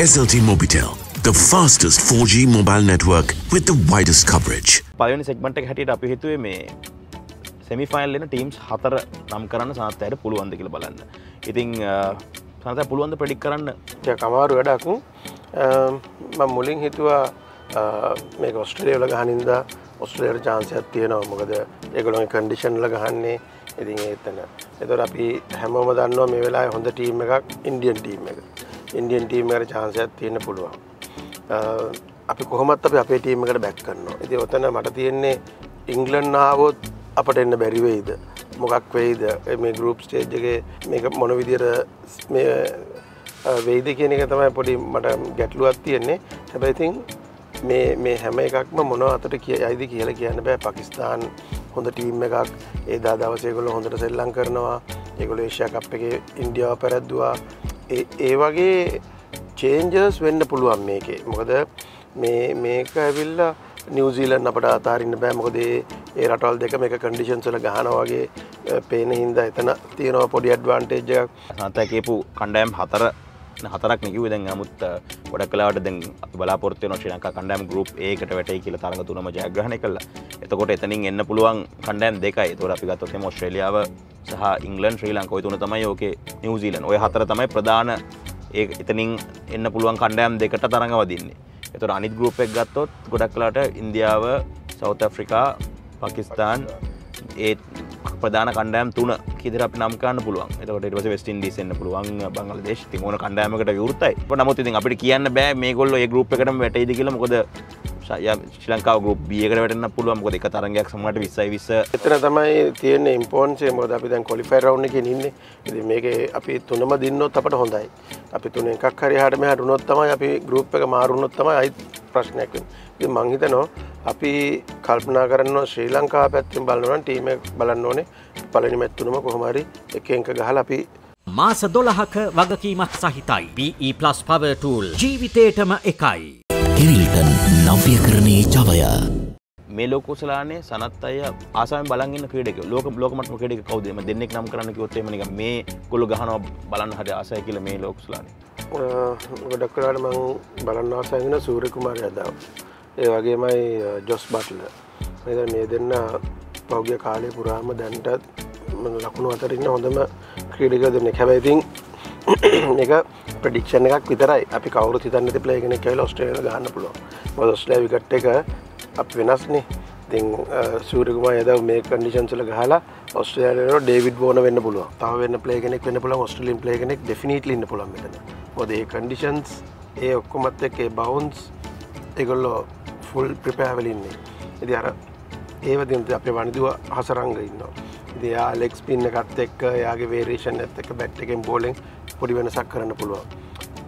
SLT Mobitel, the fastest 4G mobile network with the widest coverage. පලනි සෙක්මට හැටියට අපි හිතුවේ මේ සෙමිෆයිල් එන ටීම්ස් හතර නම් කරන්න සනත්තයට පුළුවන්ද කියල බලන්න. ඉතිං සනත පුළුවන්ද පඩික් කරන්න? කමාරු වැඩක්ු ම මුලින් හිතුවා මේ ඔස්ට්‍රලියවල ගහනින්ද ඔස්ට්‍රලයට චාන්සයක් තියෙනවා. මොකද ඒගොළො කන්ඩිෂන්ල ගහන්නේ. ඉතින් ඒතන එතොට අපි හැමෝම දන්නවා මේ වෙලා හොඳ ටීම් එකක් ඉන්ඩියන් ටීම් එක ඉන්ඩියන් ටීම් එකට චාන්සයක් තියෙන පුළුවන්. අපි කොහොමත් අප අපේ ටීම එකට බැක් කරනවා. ඉති ඔතන මට තියෙන්නේ ඉංගලන් ආවොත් අපට එන්න බැරිවෙයිද මොකක් වෙයිද? මේ ගරුප් ස්ටේජ්ගේ මේක මොන විදිර වෙයිද කියන එක තමයි පොඩි මට ගැටලුවත් තියෙන්නේ. හැබැයිතින් මේ මේ හැම එකක්ම මොන අතට කිය අයිද කියලා කියන්න බෑ. පකිස්ාන් හොඳ ටීම් එකක්. ඒදා දවසේකොල හොඳට සෙල්ලං කරනවා. ඒගොල ඒෂයක් අප එක ඉන්ඩියාව පැරැද්දවා. ඒ වගේ චේන්ජර්ස් වෙන්න පුළුවන් මේකේ. මොකද මේ මේක ඇවිල්ලා නිවසීලන් අපට අතාරන්න බෑ. මොකදේ ඒ රටල් දෙක මේ කඩිෂන්සල ගහනවාගේ පේන හින්ද එතන තියෙනවා පොඩි අඩ්වාන්ටේජ්ජක් සතැකපු කණ්ඩෑම් හතර හතරක් නිකිව දැන් අමුත් ගොඩ කලාට දැන් බලාපොරත්ය නො ශ්‍රී ලංකා කණ්ඩෑම් ගරුප් ඒකට වැටයි කියල තරග තුනම ජයග්‍රහණ කළ. එතකොට එතනින් එන්න පුළුවන් කණ්ඩෑම් දෙකයි. තොර අපි ගත්තොතේ ඔස්ට්‍රේලියාව සහ ඉංගලන් ශ්‍රී ලංකෝයි තුන තමයි ඕකේ. නිවසීලන් ඔය හතර තමයි ප්‍රධාන ඒ එතනින් එන්න පුළුවන් කණ්ඩෑම් දෙකට තරඟ වදින්නේ එතුර අනිත් ගරුප් එක් ගත්තොත් ගොඩක් කලාට ඉන්දියාව සෞත ඇෆ්‍රිකා පකිස්ාන් ඒ ප්‍රධාන කණ්ඩෑම් තුන කිදර අප නම්කාන්න පුළුවන්. එතකට ට වෙස්ටින් ඩිසන්න පුළුවන් බංගලදේශ තිමුණ කණ්ඩෑමකට යුරතයි නමුත් ඉතින් අපිට කියන්න බෑ මේ කොල්ල ඒ ගරුප් එකට වැටයිද කියල. මොකද ශ්‍රී ලංකාව ගරුප් බියකට වැටන්න පුළුවන්. මොකද එක තරගයක් සමට විස්සයි විස එතන තමයි තියෙන ඉම්පෝන්සේ මොද අපි දැන් කොලිෆයි රව් එක ඉන්න. ඉති මේක අපි තුනම දින්නොත් අපට හොඳයි. අපි තුන එකක් හරි හටම හටුනොත් තමයි අපි ගරුප් එක මාරුණොත් තමයි අයි ප්‍රශ්නයක් මංහිතනෝ අපි කල්පනා කරන්න ශ්‍රී ලංකා පැත්තිම් බලන්නවන් ටීම බලන්න ඕනේ. පලනි මැත්තුනම කොහොමරි එක එංක ගහල අපි මාස දොළහක වගකීමත් සහිතයි. BE+ පවටූල් ජීවිතේටම එකයි. හිරිල්ටන් නව්‍යකරණයේ ජවය. මේ ලෝකෝසලානේ සනත් අය ආසාම බලන්න ක්‍රඩක ලෝක ලෝකමට ක්‍රඩක කවදම දෙන්නෙක් නම් කරන්න කිවොත්තේමනික මේ ගොල්ල ගහනවා බලන්න හට ආසය කියල මේ ලෝකසලානේ ගොඩක් කරාට මං බලන්න ආසයගෙන සූරකුමාරය අදාව ඒ වගේමයි ජොස් බට්ල මෙ මේ දෙන්න පෞග්‍ය කාලය පුරාම දැන්ටත් ලකුණු අතරන්න හොඳම ක්‍රීඩක දෙන්න. හැබැයිතින් එක ප්‍රඩික්ෂණ එකක් විතරයි. අපි කවරු හිතන්න ති ප්ලේගෙන කෙල් ඔස්ට්‍රේල ගන්න පුළුව මොදස්ලෑ විකට් එක අප වෙනස්නේ. ති සූරකුම යද මේ කඩිෂන්සල ගහලා ඔස්ට්‍රේලයට ඩේවිඩ් බෝන වෙන්න පුළුව තාව වෙන්න පලේගෙනෙක් වෙන්න පුල ඔස්ට්‍රලින් පලේගෙනෙක් ඩෙෆිනිටලින්න පුළන් මෙතන. මොද ඒ කන්ඩිෂන්ස් ඒ ඔක්කොමත් එක්ේ බවන්ස් එගොල්ලෝ ෆුල් ප්‍රිපෑවලින්නේ ඉදි අර ඒවදින්ත අපේ වනිදුව හසරංග ඉන්නවා. දෙයා ලෙක්ස් පින්න එකත් එක්ක යාගේ වේරේෂන් ඇත් එක බැට් එකෙන් බෝලෙන් පොඩි වෙනසක් කරන්න පුළුවන්.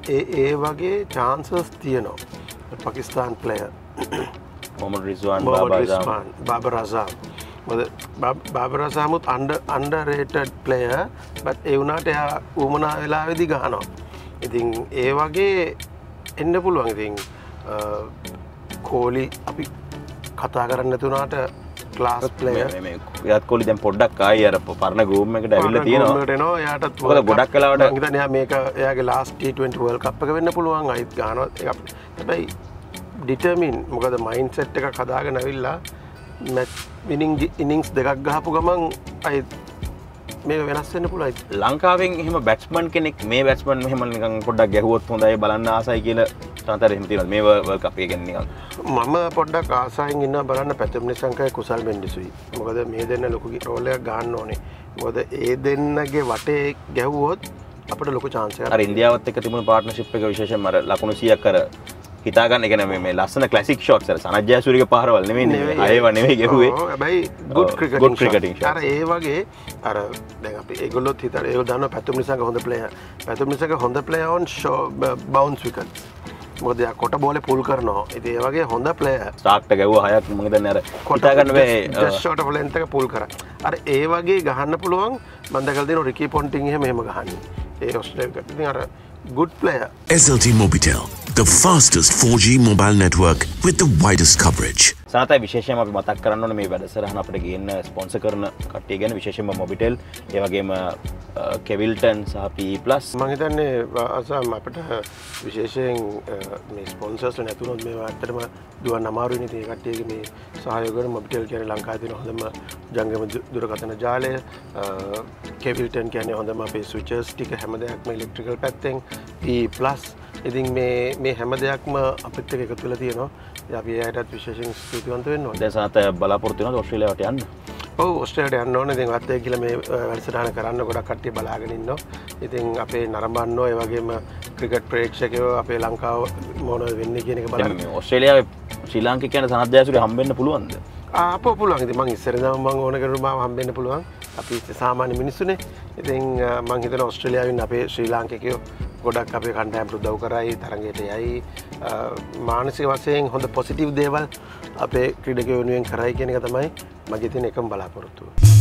ඒ ඒ වගේ චාන්සස් තියනවා. පකිස්ාන් ප්ලය මොම රිස්වාන් බාබරසා බාබරසාමුත් අන්ඩ අන්ඩරේටඩ් ප්ලය බත් එවුනාට එයා උමනා වෙලා වෙදි ගහනවා. ඉතින් ඒ වගේ එන්න පුළුවන්. ඉතින් කෝලි අපි කතා කරන්න තුනාට ලාස් යත් කොලි දැන් පොඩ්ඩක් අයි අර පරණ ගූම එකට ඇවිල්ල තියෙනවා. නවා යාටත් ගොඩක් කලාවට හිතනයා මේක එයාගේ ලාස්ට20 කප්ක වෙන්න පුළුවන්. අයිත් ගාන හැබැයි ඩිටමින් මොකද මයින් සෙට් එක කදාග නැවිල්ලා මැත් විනිං ඉනිංස් දෙකක් ගහපු ගමන් අයි මේ වෙනස්සන්න පුලයි ලංකාවෙන් එහම බැට්මන් කෙනෙක් මේ බැට්මන් මෙහම පොඩක් ගැහුවොත් හොඳයි බලන්න ආසයි කියල තන්තර හිතින මේ අපේ ගෙන්නික මම පොඩ්ඩක් ආසායෙන් ඉන්න බලන්න පැතුම්නි සංකය කුසල් බෙන්ඩිසුයි මොකද මේ දෙන්න ලොකුගේ රෝලයක් ගන්න ඕනේ. මොද ඒ දෙන්නගේ වටේ ගැව්වොත් අපට ලොක චාන්සය ඉන්දියාවත් එක තිබුණ පාර්ට්නශිප් එක විශේෂ මර ලකුණු සියක් කර හිතාගන්න එකන මේ ලස්සන කලසික් ෂෝට් සනජ්‍යසුරික පහරවල් නෙේ. අයව නෙවේ ගැහුවේ. බයි ගුඩ් ක්‍රිකටින් අර ඒ වගේ අර ඒගොලොත් හිතර ඒ දන්න පැතුම් නිසාක හොඳ ප්ලය පැතුම් නිසක හොඳ ප්ලයවන් ෂෝ බවන්ස් විකන් මොදය කොට බෝල පුල් කරනවා. ඉති ඒවගේ හොඳ ප්ලය ස්ටාක්ට ගැව හයක් මගද නර කොටගන්නවේ ෂෝට ෆලන්තක පුල් කර අර ඒ වගේ ගහන්න පුළුවන් බන්දකල්දින රිකි පොන්ටිංහ මෙහම ගහන්න. ඒ ඔස්ට්‍රේල් අර good player. SLT Mobitel, the fastest 4G mobile network with the widest coverage. සනතයි විශේෂම අපි මතක් කරන්න මේ වැඩසරහන අපට ගන්න ස්පොන්ස කරන කට්ටිය ගැන විශේෂම මොබිටෙල් ඒවගේම කෙවිල්ටන් සහපී ප්ලස් මහිතන්නේ අසම් අපට විශේෂයෙන් ස්පොන්සර්ස් නැතුනොත් මේ අත්තරම දුවන් අමාරු නති කට්ටියගේ මේ සහයෝගන මොබිටල් කියන ලංකාතින හොඳම ජංගම දුරකතන ජාලය. කෙවිල්ටන් කියන හොඳම අපේ සුචර්ස් ටික හැම දෙයක්ම ඉලෙක්ට්‍රිකල් පැත්තෙන්. පලස් ඉතින් මේ හැම දෙයක්ම අපිත් එක තුළ තියෙනවා. අපි අයටත් විශේෂෙන් ස්තුතිවන්ත වෙන්න දෙසනත බලාපොරත්තින ඔස්ට්‍රලට යන්න ඔස්ට්‍රේට යන්න ඕන. ඉතින් අත්තය කියල මේ වැඩසටහන කරන්න ගොඩක් කට්ටිය බලාගෙනන්න ඉතින් අපේ නරඹන්නෝ ඒවගේම ක්‍රිකට් ප්‍රේක්ෂකයෝ අපේ ලංකාව මොන වෙන්න කියන එක බලන්න. ඔස්ට්‍රේලියාව ශ්‍රී ලාංක කියන සනදයසුට හම්බෙන්න්න පුළුවන්ද? අප පුළුවන්. ඉති මං ඉස්සරදම මං ඕන කරුම හම්බෙන්න්න පුළුවන්. අපි සාමාන්‍ය මිනිස්සුනේ. ඉතින් මංහිතන ඔස්ට්‍රලියාවින් අපේ ශ්‍රී ලාංකකයෝ ගොඩක් අපේ කණ්ඩෑම් පුදව් කරයි තරගයට යයි. මානසික වසයෙන් හොඳ පොසිටිව් දේවල් අපේ ක්‍රඩක වෙනුවෙන් කරයි කියෙනක තමයි මගේ තින එකම් බලාපොරොත්තුව.